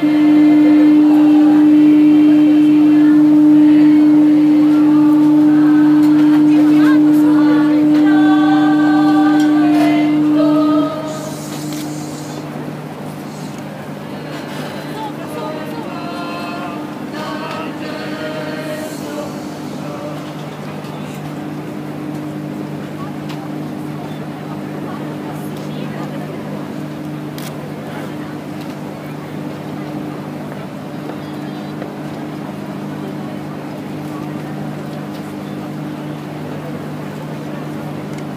Mm-hmm.